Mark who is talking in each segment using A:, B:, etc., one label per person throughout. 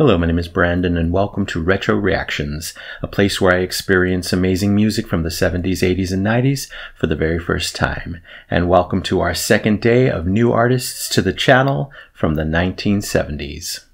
A: Hello, my name is Brandon, and welcome to Retro Reactions, a place where I experience amazing music from the 70s, 80s, and 90s for the very first time. And welcome to our second day of new artists to the channel from the 1970s.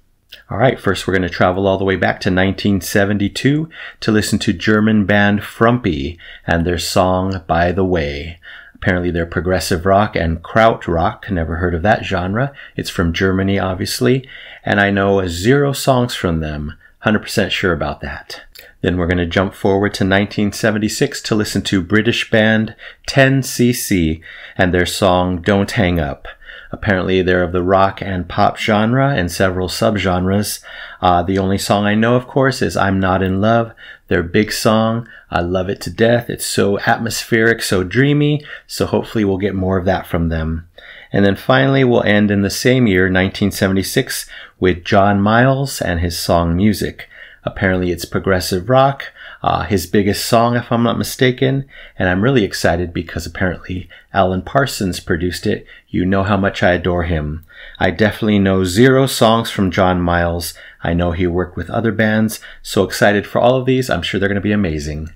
A: All right, first we're going to travel all the way back to 1972 to listen to German band Frumpy and their song By the Way. Apparently they're progressive rock and krautrock. Never heard of that genre. It's from Germany, obviously. And I know zero songs from them. 100% sure about that. Then we're going to jump forward to 1976 to listen to British band 10cc and their song Don't Hang Up. Apparently, they're of the rock and pop genre and several subgenres. Uh, the only song I know, of course, is I'm Not in Love, their big song. I love it to death. It's so atmospheric, so dreamy. So hopefully, we'll get more of that from them. And then finally, we'll end in the same year, 1976, with John Miles and his song Music. Apparently, it's progressive rock uh, his biggest song, if I'm not mistaken. And I'm really excited because apparently Alan Parsons produced it. You know how much I adore him. I definitely know zero songs from John Miles. I know he worked with other bands. So excited for all of these. I'm sure they're going to be amazing.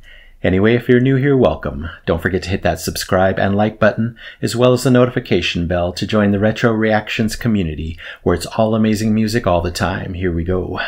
A: Anyway, if you're new here, welcome. Don't forget to hit that subscribe and like button, as well as the notification bell to join the Retro Reactions community, where it's all amazing music all the time. Here we go.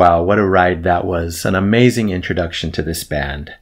A: Wow, what a ride that was. An amazing introduction to this band.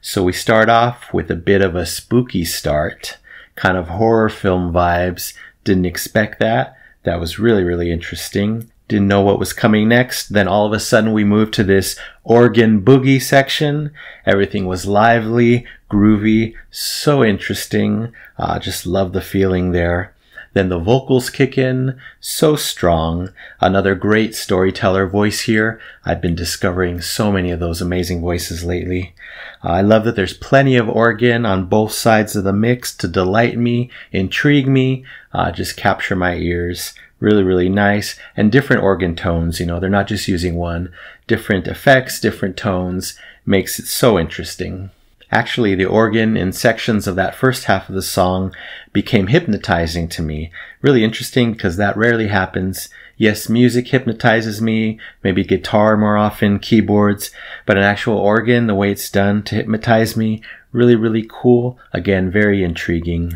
A: So we start off with a bit of a spooky start, kind of horror film vibes. Didn't expect that. That was really, really interesting. Didn't know what was coming next. Then all of a sudden we moved to this organ boogie section. Everything was lively, groovy, so interesting. Uh, just love the feeling there. Then the vocals kick in, so strong. Another great storyteller voice here. I've been discovering so many of those amazing voices lately. Uh, I love that there's plenty of organ on both sides of the mix to delight me, intrigue me, uh, just capture my ears. Really, really nice. And different organ tones, you know, they're not just using one. Different effects, different tones, makes it so interesting. Actually, the organ in sections of that first half of the song became hypnotizing to me. Really interesting because that rarely happens. Yes, music hypnotizes me, maybe guitar more often, keyboards, but an actual organ, the way it's done to hypnotize me, really, really cool. Again, very intriguing.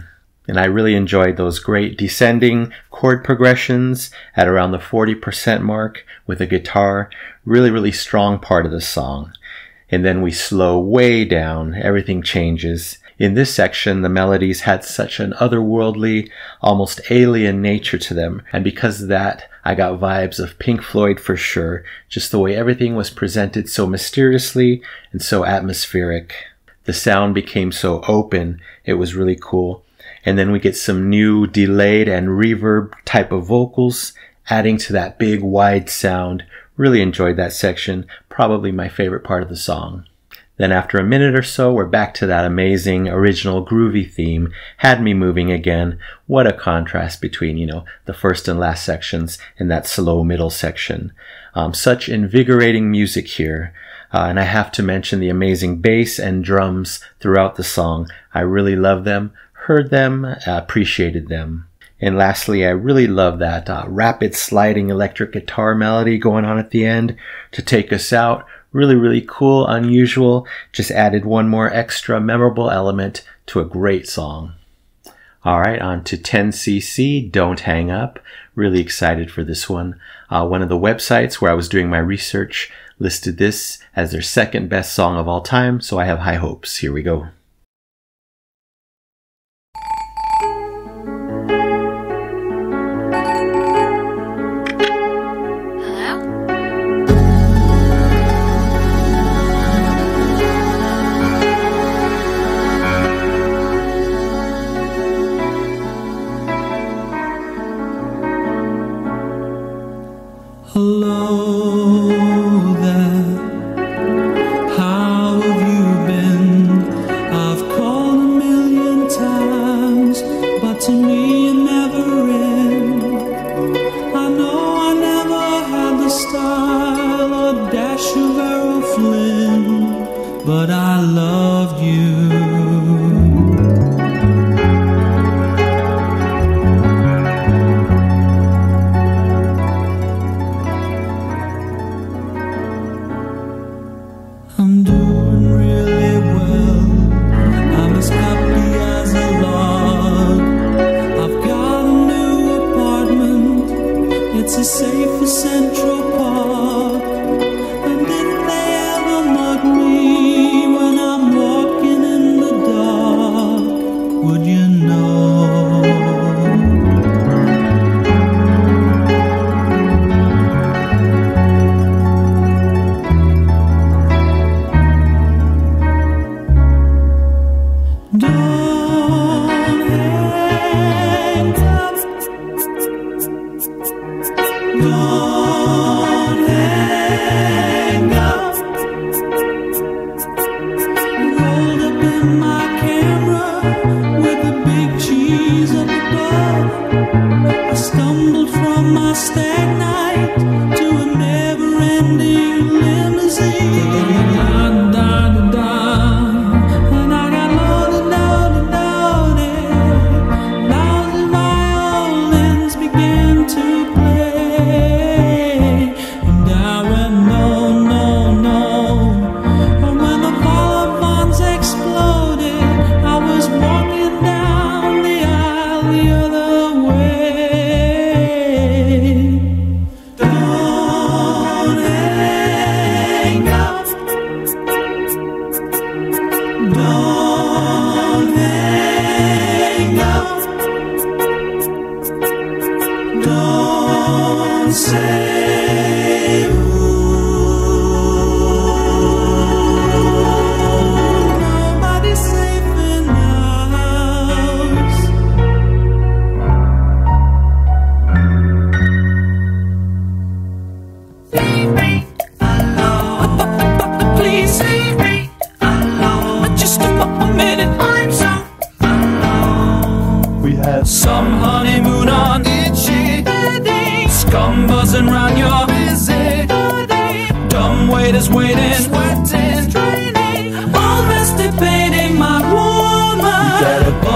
A: And I really enjoyed those great descending chord progressions at around the 40% mark with a guitar. Really, really strong part of the song and then we slow way down, everything changes. In this section, the melodies had such an otherworldly, almost alien nature to them, and because of that, I got vibes of Pink Floyd for sure, just the way everything was presented so mysteriously and so atmospheric. The sound became so open, it was really cool. And then we get some new delayed and reverb type of vocals, adding to that big wide sound, Really enjoyed that section, probably my favorite part of the song. Then after a minute or so, we're back to that amazing original groovy theme, had me moving again. What a contrast between, you know, the first and last sections and that slow middle section. Um, such invigorating music here. Uh, and I have to mention the amazing bass and drums throughout the song. I really love them, heard them, appreciated them. And lastly, I really love that uh, rapid sliding electric guitar melody going on at the end to take us out. Really, really cool, unusual. Just added one more extra memorable element to a great song. All right, on to 10cc, Don't Hang Up. Really excited for this one. Uh, one of the websites where I was doing my research listed this as their second best song of all time, so I have high hopes. Here we go.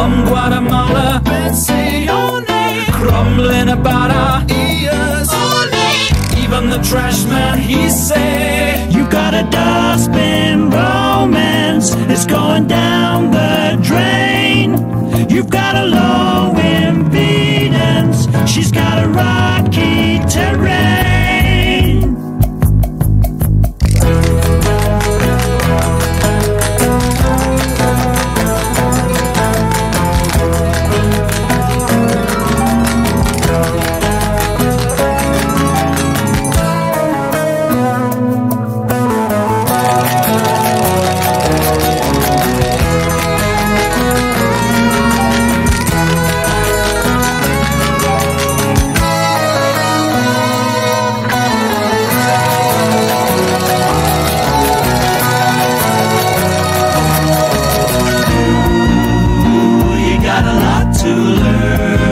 B: Get a bum Guatemala, Betsy, crumbling about our ears. Even the trash man, he say,
C: You got a dustbin romance, it's going down the drain. You've got a low impedance, she's got a rocky terrain. To learn.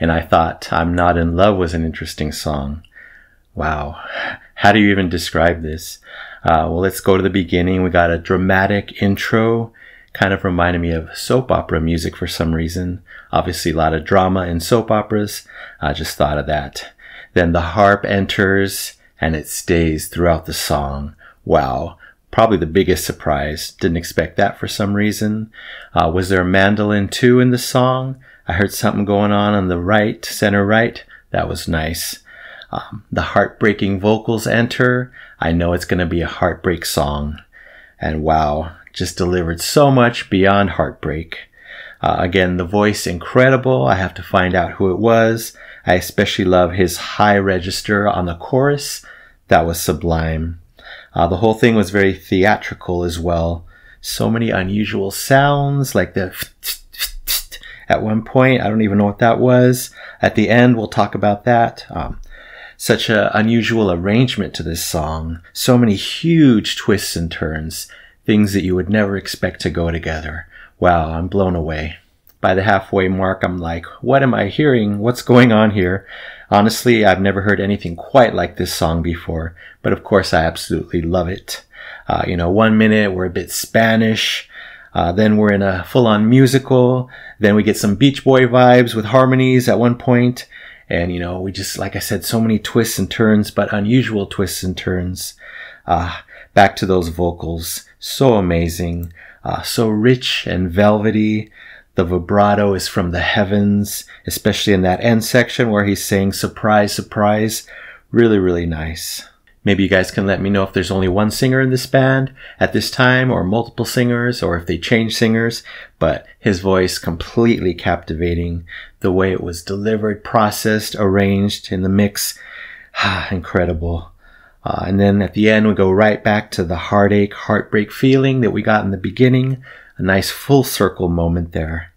A: And I thought I'm Not in Love was an interesting song. Wow. How do you even describe this? Uh, well, let's go to the beginning. We got a dramatic intro, kind of reminded me of soap opera music for some reason. Obviously, a lot of drama in soap operas. I just thought of that. Then the harp enters and it stays throughout the song. Wow. Probably the biggest surprise. Didn't expect that for some reason. Uh, was there a mandolin too in the song? I heard something going on on the right, center right. That was nice. Um, the heartbreaking vocals enter. I know it's going to be a heartbreak song. And wow, just delivered so much beyond heartbreak. Uh, again, the voice incredible. I have to find out who it was. I especially love his high register on the chorus. That was sublime. Uh, the whole thing was very theatrical as well. So many unusual sounds, like the at one point. I don't even know what that was. At the end, we'll talk about that. Um, such an unusual arrangement to this song. So many huge twists and turns, things that you would never expect to go together. Wow, I'm blown away. By the halfway mark, I'm like, what am I hearing? What's going on here? Honestly, I've never heard anything quite like this song before, but of course, I absolutely love it. Uh, you know, one minute we're a bit Spanish, uh, then we're in a full-on musical, then we get some Beach Boy vibes with harmonies at one point, and you know, we just, like I said, so many twists and turns, but unusual twists and turns. Uh, back to those vocals, so amazing, uh, so rich and velvety. The vibrato is from the heavens, especially in that end section where he's saying surprise, surprise. Really, really nice. Maybe you guys can let me know if there's only one singer in this band at this time or multiple singers or if they change singers, but his voice completely captivating. The way it was delivered, processed, arranged in the mix. Incredible. Uh, and then at the end, we go right back to the heartache, heartbreak feeling that we got in the beginning. A nice full circle moment there.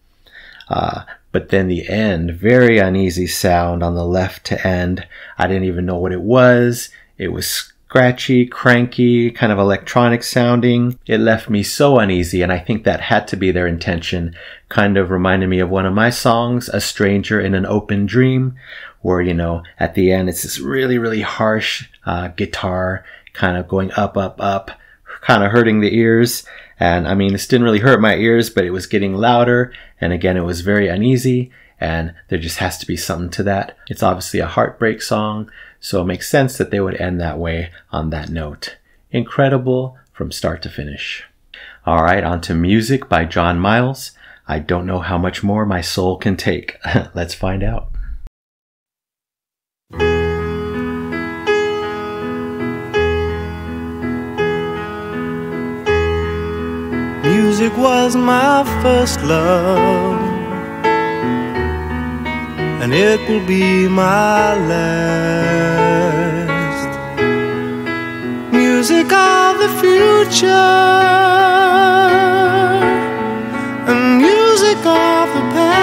A: Uh, but then the end, very uneasy sound on the left to end. I didn't even know what it was. It was scratchy, cranky, kind of electronic sounding. It left me so uneasy, and I think that had to be their intention. Kind of reminded me of one of my songs, A Stranger in an Open Dream, where, you know, at the end it's this really, really harsh uh, guitar kind of going up, up, up, kind of hurting the ears. And I mean, this didn't really hurt my ears, but it was getting louder. And again, it was very uneasy. And there just has to be something to that. It's obviously a heartbreak song, so it makes sense that they would end that way on that note. Incredible from start to finish. All right, on to music by John Miles. I don't know how much more my soul can take. Let's find out.
D: Music was my first love, and it will be my last. Music of the future, and music of the past.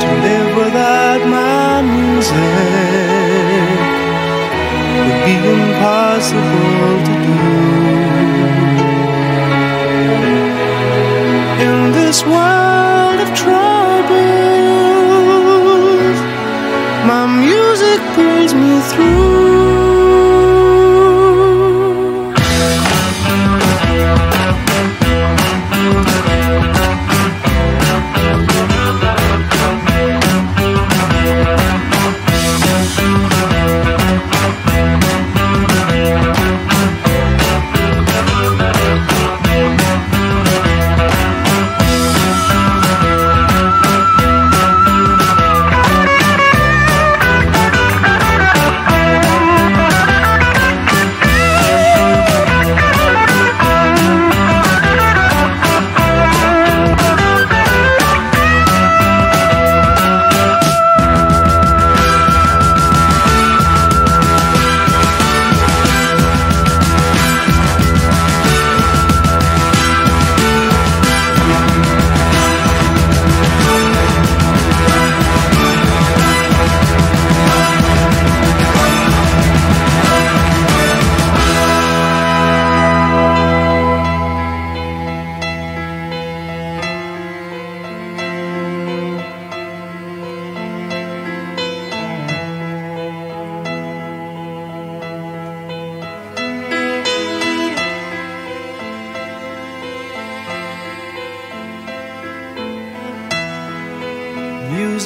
D: To live without my music would be impossible to do. In this world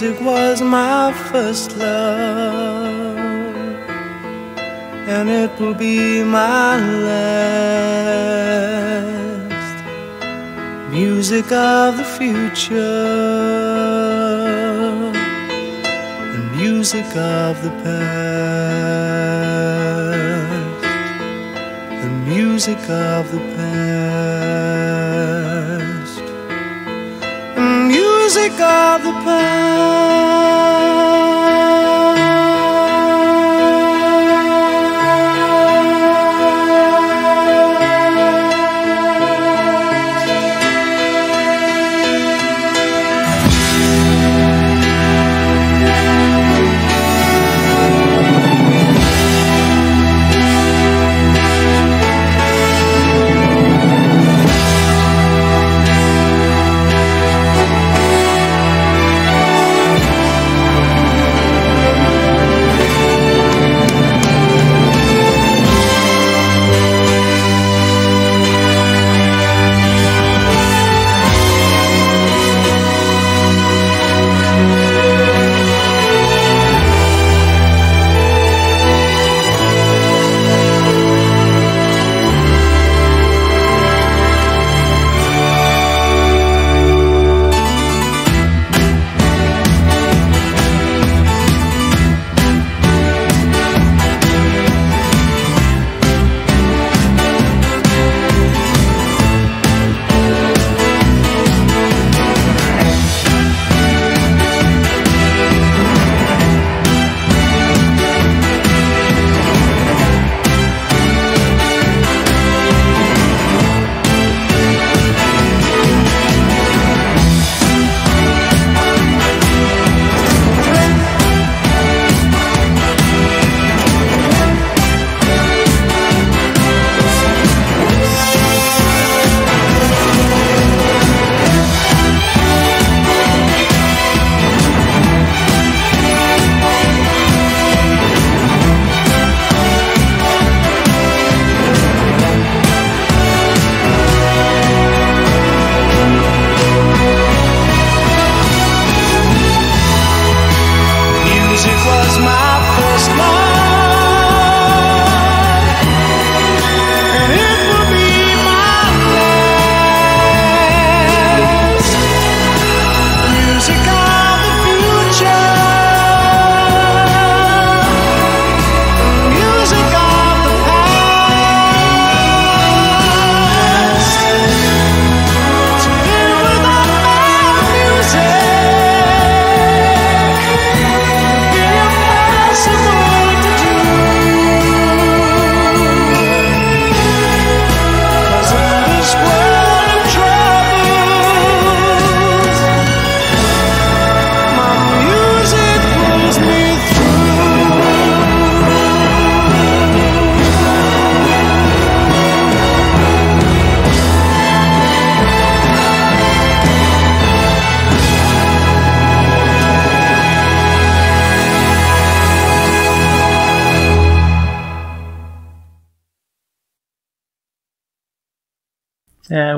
D: Music was my first love, and it will be my last. Music of the future, and music of the past, and music of the past of the past.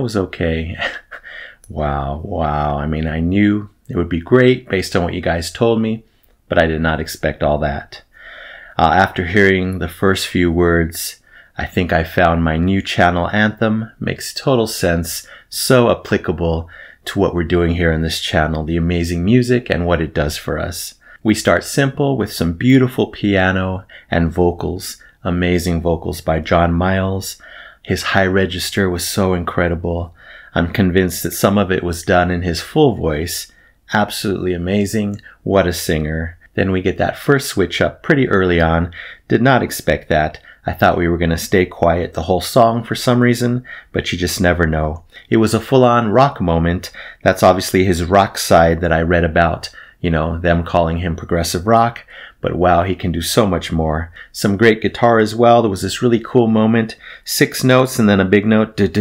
A: Was okay. wow, wow. I mean, I knew it would be great based on what you guys told me, but I did not expect all that. Uh, after hearing the first few words, I think I found my new channel anthem. Makes total sense, so applicable to what we're doing here in this channel, the amazing music and what it does for us. We start simple with some beautiful piano and vocals, amazing vocals by John Miles. His high register was so incredible. I'm convinced that some of it was done in his full voice. Absolutely amazing. What a singer. Then we get that first switch up pretty early on. Did not expect that. I thought we were going to stay quiet the whole song for some reason, but you just never know. It was a full on rock moment. That's obviously his rock side that I read about, you know, them calling him progressive rock. But wow, he can do so much more. Some great guitar as well. There was this really cool moment. Six notes and then a big note. It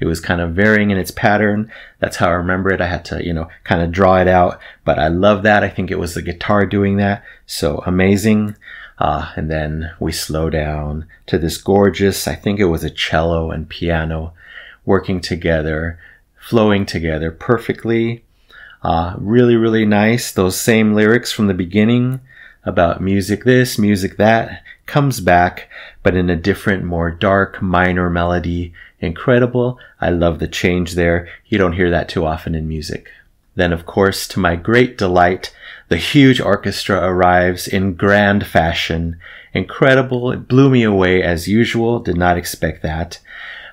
A: was kind of varying in its pattern. That's how I remember it. I had to, you know, kind of draw it out. But I love that. I think it was the guitar doing that. So amazing. Uh, and then we slow down to this gorgeous, I think it was a cello and piano working together, flowing together perfectly. Uh, really, really nice. Those same lyrics from the beginning about music this, music that comes back, but in a different, more dark, minor melody. Incredible. I love the change there. You don't hear that too often in music. Then, of course, to my great delight, the huge orchestra arrives in grand fashion. Incredible. It blew me away as usual. Did not expect that.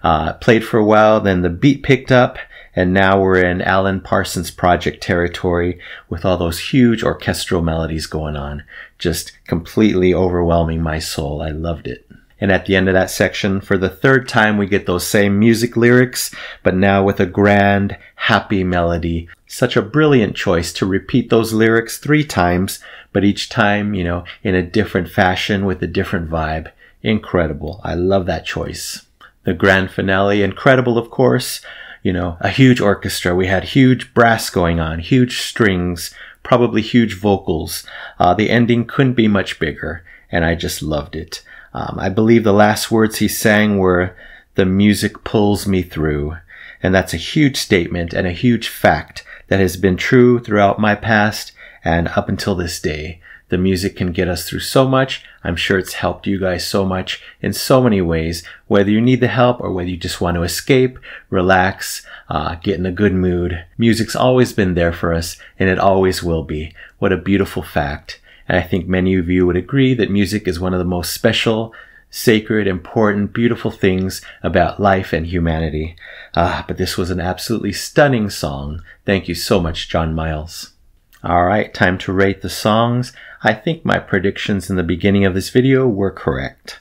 A: Uh, played for a while, then the beat picked up, and now we're in Alan Parsons Project territory with all those huge orchestral melodies going on. Just completely overwhelming my soul. I loved it. And at the end of that section, for the third time, we get those same music lyrics, but now with a grand, happy melody. Such a brilliant choice to repeat those lyrics three times, but each time, you know, in a different fashion with a different vibe. Incredible. I love that choice. The grand finale, incredible, of course you know, a huge orchestra. We had huge brass going on, huge strings, probably huge vocals. Uh, the ending couldn't be much bigger, and I just loved it. Um, I believe the last words he sang were, the music pulls me through. And that's a huge statement and a huge fact that has been true throughout my past and up until this day. The music can get us through so much. I'm sure it's helped you guys so much in so many ways, whether you need the help or whether you just want to escape, relax, uh, get in a good mood. Music's always been there for us and it always will be. What a beautiful fact. And I think many of you would agree that music is one of the most special, sacred, important, beautiful things about life and humanity. Ah, but this was an absolutely stunning song. Thank you so much, John Miles. All right, time to rate the songs. I think my predictions in the beginning of this video were correct.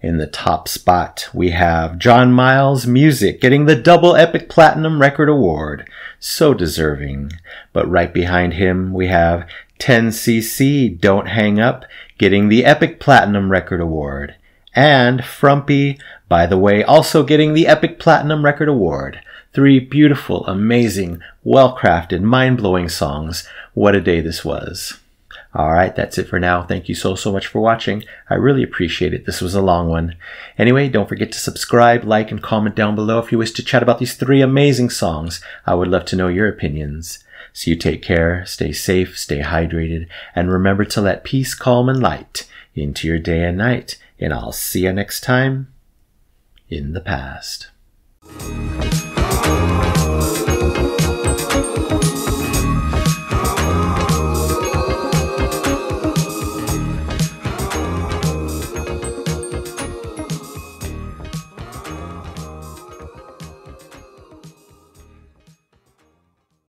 A: In the top spot, we have John Miles Music getting the double Epic Platinum Record Award. So deserving. But right behind him, we have 10cc Don't Hang Up getting the Epic Platinum Record Award. And Frumpy, by the way, also getting the Epic Platinum Record Award. Three beautiful, amazing, well crafted, mind blowing songs. What a day this was. All right, that's it for now. Thank you so, so much for watching. I really appreciate it. This was a long one. Anyway, don't forget to subscribe, like, and comment down below if you wish to chat about these three amazing songs. I would love to know your opinions. So you take care, stay safe, stay hydrated, and remember to let peace, calm, and light into your day and night. And I'll see you next time in the past.